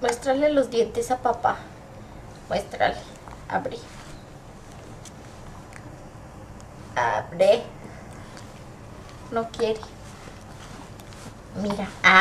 Muéstrale los dientes a papá. Muéstrale. Abre. Abre. No quiere. Mira. Ah.